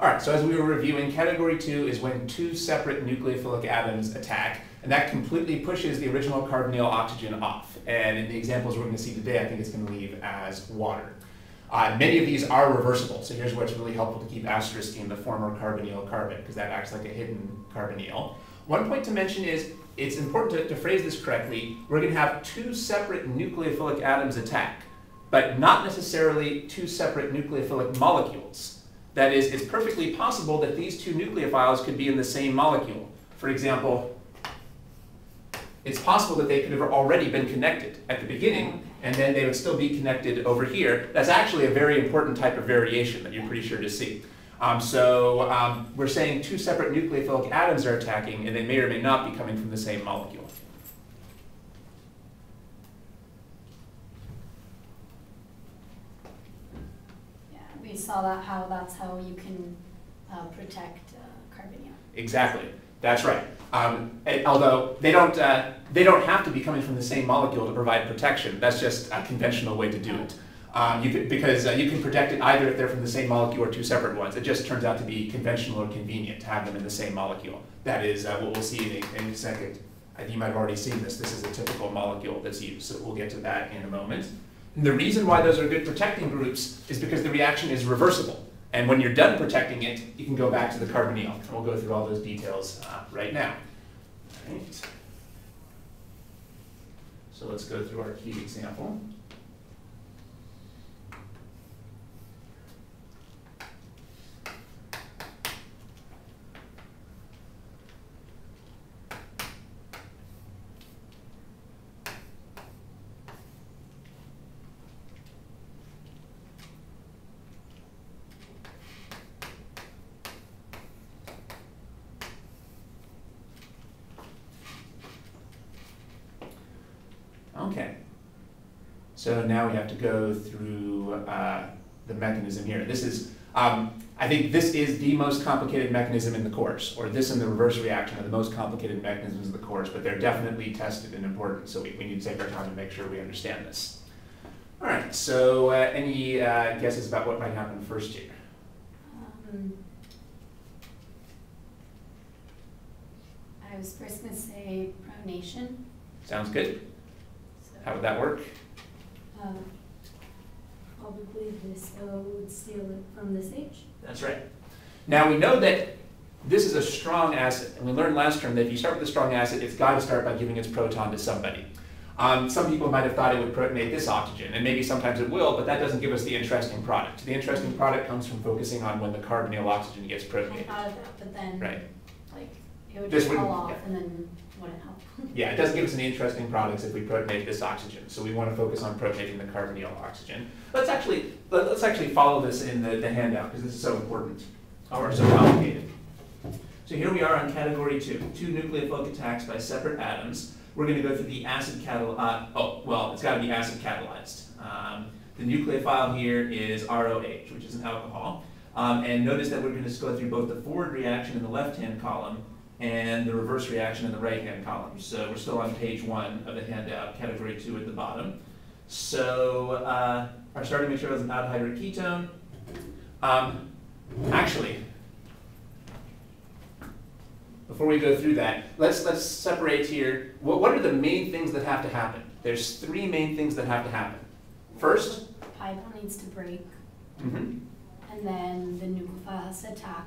All right, so as we were reviewing, category two is when two separate nucleophilic atoms attack, and that completely pushes the original carbonyl oxygen off. And in the examples we're going to see today, I think it's going to leave as water. Uh, many of these are reversible, so here's where it's really helpful to keep asterisking the former carbonyl carbon, because that acts like a hidden carbonyl. One point to mention is it's important to, to phrase this correctly. We're going to have two separate nucleophilic atoms attack, but not necessarily two separate nucleophilic molecules. That is, it's perfectly possible that these two nucleophiles could be in the same molecule. For example, it's possible that they could have already been connected at the beginning, and then they would still be connected over here. That's actually a very important type of variation that you're pretty sure to see. Um, so um, we're saying two separate nucleophilic atoms are attacking, and they may or may not be coming from the same molecule. We saw that how that's how you can uh, protect uh. Exactly. That's right. Um, although they don't, uh, they don't have to be coming from the same molecule to provide protection. That's just a conventional way to do it. Um, you because uh, you can protect it either if they're from the same molecule or two separate ones. It just turns out to be conventional or convenient to have them in the same molecule. That is uh, what we'll see in a, in a second. you might have already seen this. This is a typical molecule that's used, so we'll get to that in a moment. And the reason why those are good protecting groups is because the reaction is reversible. And when you're done protecting it, you can go back to the carbonyl. And we'll go through all those details uh, right now. So let's go through our key example. Okay. So now we have to go through uh, the mechanism here. This is, um, I think this is the most complicated mechanism in the course, or this and the reverse reaction are the most complicated mechanisms of the course, but they're definitely tested and important, so we, we need to take our time to make sure we understand this. All right, so uh, any uh, guesses about what might happen first year? Um, I was first going to say protonation. Sounds good. How would that work? Uh, probably this O would steal it from this H. That's right. Now we know that this is a strong acid, and we learned last term that if you start with a strong acid, it's got to start by giving its proton to somebody. Um, some people might have thought it would protonate this oxygen, and maybe sometimes it will, but that doesn't give us the interesting product. The interesting product comes from focusing on when the carbonyl oxygen gets protonated. I thought of that, but then right. like it would just fall off yeah. and then wouldn't help. yeah, it doesn't give us any interesting products if we protonate this oxygen. So we want to focus on protonating the carbonyl oxygen. Let's actually let, us actually follow this in the, the handout because this is so important or so complicated. So here we are on category two, two nucleophilic attacks by separate atoms. We're going to go through the acid catal. Uh, oh, well, it's got to be acid catalyzed. Um, the nucleophile here is ROH, which is an alcohol. Um, and notice that we're going to go through both the forward reaction in the left-hand colum and the reverse reaction in the right-hand column. So we're still on page one of the handout, category two at the bottom. So uh, our starting material is an aldehyde ketone. Um, actually, before we go through that, let's let's separate here. What, what are the main things that have to happen? There's three main things that have to happen. First, the pi bond needs to break, mm -hmm. and then the nucleophile has to attack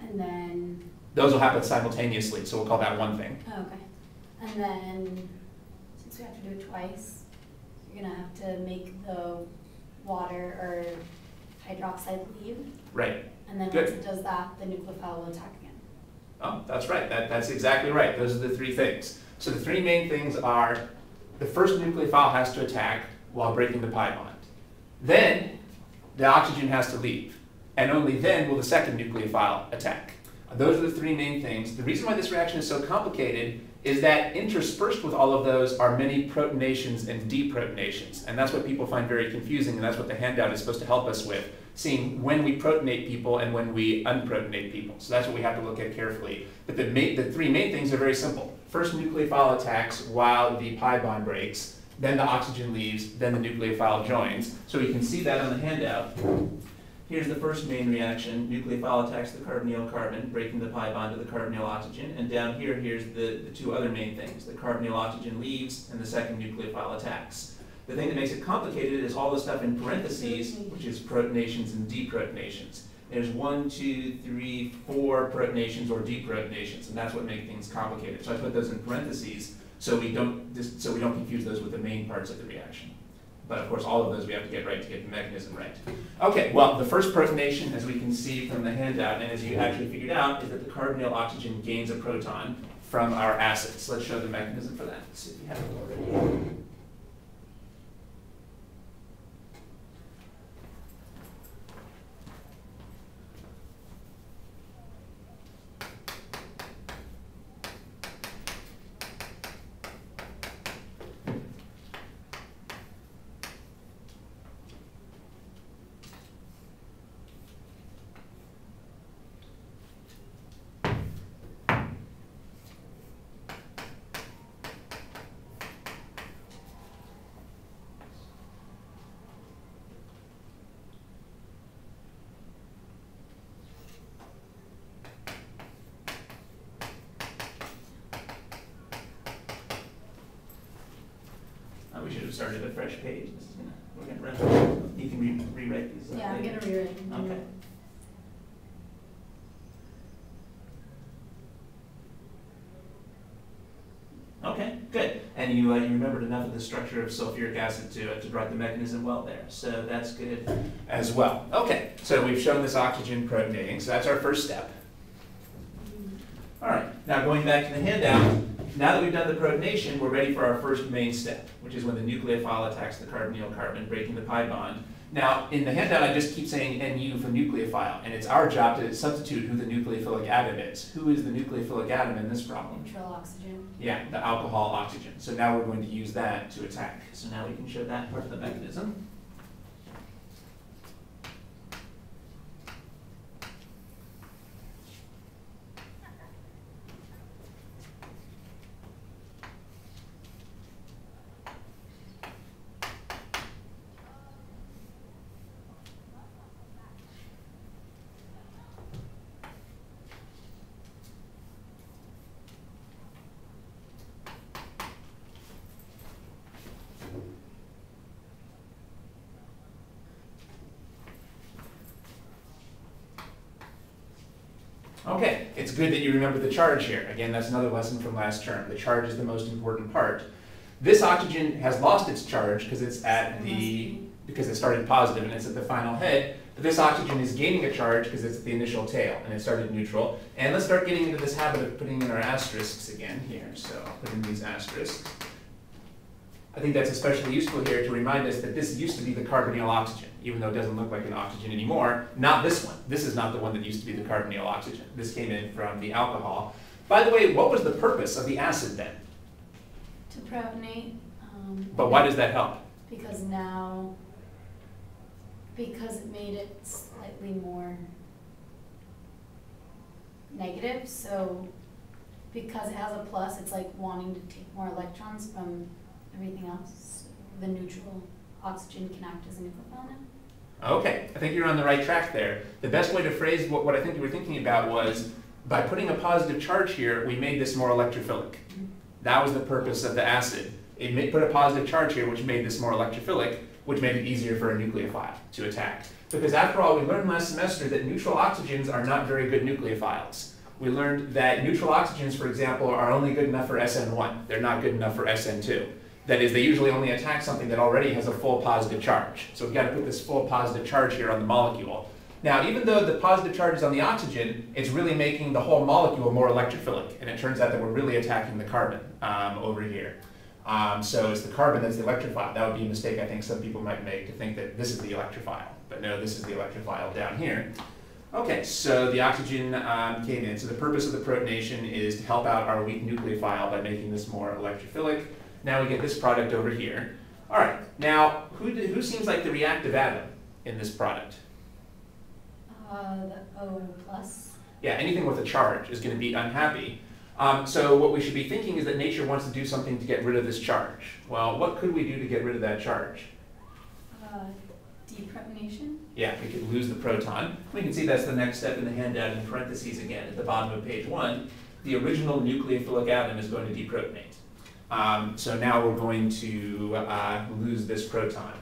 and then. Those will happen simultaneously, so we'll call that one thing. Oh, okay. And then, since we have to do it twice, you're gonna have to make the water or hydroxide leave. Right. And then Good. once it does that, the nucleophile will attack again. Oh, that's right. That, that's exactly right. Those are the three things. So the three main things are the first nucleophile has to attack while breaking the pi bond. Then the oxygen has to leave and only then will the second nucleophile attack. Those are the three main things. The reason why this reaction is so complicated is that interspersed with all of those are many protonations and deprotonations. And that's what people find very confusing, and that's what the handout is supposed to help us with, seeing when we protonate people and when we unprotonate people. So that's what we have to look at carefully. But the, main, the three main things are very simple. First nucleophile attacks while the pi bond breaks, then the oxygen leaves, then the nucleophile joins. So we can see that on the handout. Here's the first main reaction. Nucleophile attacks the carbonyl carbon, breaking the pi bond to the carbonyl oxygen. And down here, here's the, the two other main things. The carbonyl oxygen leaves, and the second nucleophile attacks. The thing that makes it complicated is all the stuff in parentheses, which is protonations and deprotonations. There's one, two, three, four protonations or deprotonations, and that's what makes things complicated. So I put those in parentheses so we don't so we don't confuse those with the main parts of the reaction. But of course, all of those we have to get right to get the mechanism right. Okay, well, the first protonation, as we can see from the handout, and as you actually figured out, is that the carbonyl oxygen gains a proton from our acids. Let's show the mechanism for that. Let's see if have it already. Uh, we should have started a fresh page. This is gonna, we're gonna run. You can re- rewrite these. Yeah, I'm gonna rewrite. Okay. Okay, good. And you, uh, you remembered enough of the structure of sulfuric acid to, uh, to write the mechanism well there. So that's good as well. Okay, so we've shown this oxygen protonating, so that's our first step. All right, now going back to the handout, now that we've done the protonation, we're ready for our first main step, which is when the nucleophile attacks the carbonyl carbon, breaking the pi bond. Now, in the handout, I just keep saying Nu for nucleophile, and it's our job to substitute who the nucleophilic atom is. Who is the nucleophilic atom in this problem? Neutral oxygen. Yeah, the alcohol oxygen. So now we're going to use that to attack. So now we can show that part of the mechanism. Okay, it's good that you remember the charge here. Again, that's another lesson from last term. The charge is the most important part. This oxygen has lost its charge because it's at the because it started positive and it's at the final head. But this oxygen is gaining a charge because it's at the initial tail and it started neutral. And let's start getting into this habit of putting in our asterisks again here. So I'll put in these asterisks. I think that's especially useful here to remind us that this used to be the carbonyl oxygen, even though it doesn't look like an oxygen anymore. Not this one. This is not the one that used to be the carbonyl oxygen. This came in from the alcohol. By the way, what was the purpose of the acid then? To protonate. Um, But why does that help? Because now, because it made it slightly more negative, so because it has a plus, it's like wanting to take more electrons from everything else. The neutral oxygen can act as an equivalent. Okay, I think you're on the right track there. The best way to phrase what, what I think you were thinking about was by putting a positive charge here, we made this more electrophilic. Mm-hmm. That was the purpose of the acid. It put a positive charge here, which made this more electrophilic, which made it easier for a nucleophile to attack. Because after all, we learned last semester that neutral oxygens are not very good nucleophiles. We learned that neutral oxygens, for example, are only good enough for SN1. They're not good enough for SN2. That is, they usually only attack something that already has a full positive charge. So we've got to put this full positive charge here on the molecule. Now, even though the positive charge is on the oxygen, it's really making the whole molecule more electrophilic. And it turns out that we're really attacking the carbon um, over here. Um, so it's the carbon that's the electrophile. That would be a mistake I think some people might make to think that this is the electrophile. But no, this is the electrophile down here. Okay, so the oxygen um, came in. So the purpose of the protonation is to help out our weak nucleophile by making this more electrophilic. Now we get this product over here. All right, now who, do, who seems like the reactive atom in this product? Uh, the O plus. Yeah, anything with a charge is going to be unhappy. Um, so what we should be thinking is that nature wants to do something to get rid of this charge. Well, what could we do to get rid of that charge? Uh, deprotonation? Yeah, we could lose the proton. We can see that's the next step in the handout in parentheses again at the bottom of page one. The original nucleophilic atom is going to deprotonate. Um, so now we're going to uh, lose this proton.